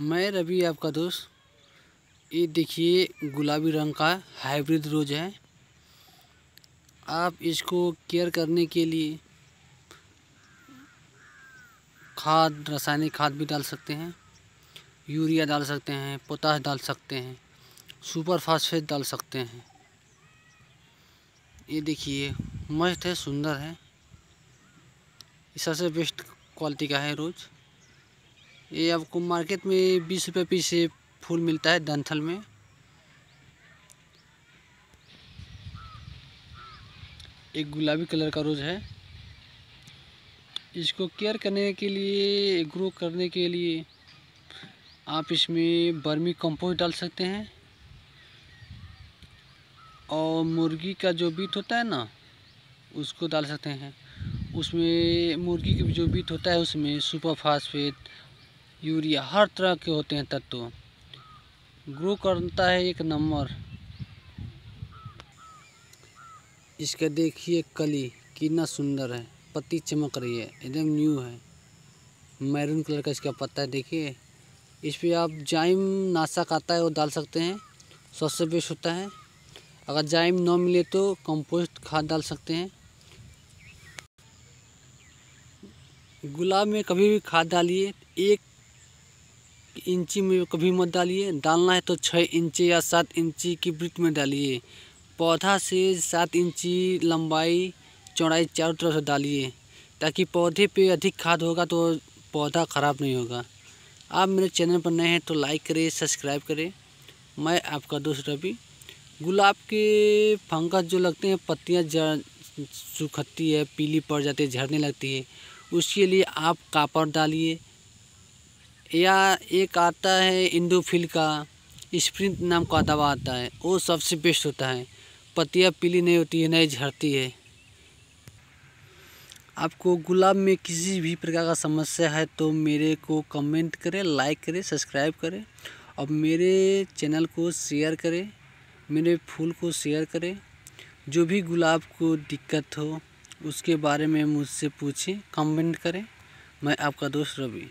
मैं रवि, आपका दोस्त। ये देखिए, गुलाबी रंग का हाइब्रिड रोज है। आप इसको केयर करने के लिए खाद, रासायनिक खाद भी डाल सकते हैं। यूरिया डाल सकते हैं, पोटाश डाल सकते हैं, सुपर फास्फेट डाल सकते हैं। ये देखिए, मस्त है, सुंदर है। सबसे बेस्ट क्वालिटी का है रोज़ ये आपको मार्केट में बीस रुपये पीस फूल मिलता है डंथल में। एक गुलाबी कलर का रोज़ है। इसको केयर करने के लिए ग्रो करने के लिए आप इसमें बर्मी कंपोस्ट डाल सकते हैं। और मुर्गी का जो बीट होता है ना, उसको डाल सकते हैं। उसमें मुर्गी की जो बीट होता है, उसमें सुपर फास्फेट यूरिया, हर तरह के होते हैं तत्व। ग्रो करता है एक नंबर। इसका देखिए कली, कितना सुंदर है। पत्ती चमक रही है, एकदम न्यू है। मैरून कलर का इसका पत्ता है, देखिए। इस पर आप जाइम नाशक आता है वो डाल सकते हैं। सबसे बेस्ट होता है। अगर जाइम न मिले तो कंपोस्ट खाद डाल सकते हैं। गुलाब में कभी भी खाद डालिए, एक इंची में कभी मत डालिए। डालना है तो छः इंची या सात इंची की वृत्त में डालिए। पौधा से सात इंची लंबाई चौड़ाई चारों तरफ़ से डालिए। ताकि पौधे पे अधिक खाद होगा तो पौधा ख़राब नहीं होगा। आप मेरे चैनल पर नए हैं तो लाइक करें, सब्सक्राइब करें। मैं आपका दोस्त रवि। गुलाब के फंगस जो लगते हैं, पत्तियाँ सुखती है, पीली पड़ जाती है झड़ने लगती है। उसके लिए आप कापर डालिए। या एक आता है इंडोफिल का, स्प्रिंट नाम का दवा आता है, वो सबसे बेस्ट होता है। पत्तियाँ पीली नहीं होती है, नहीं झड़ती है। आपको गुलाब में किसी भी प्रकार का समस्या है तो मेरे को कमेंट करें लाइक करें सब्सक्राइब करें और मेरे चैनल को शेयर करें, मेरे फूल को शेयर करें। जो भी गुलाब को दिक्कत हो, उसके बारे में मुझसे पूछें कमेंट करें। मैं आपका दोस्त रवि।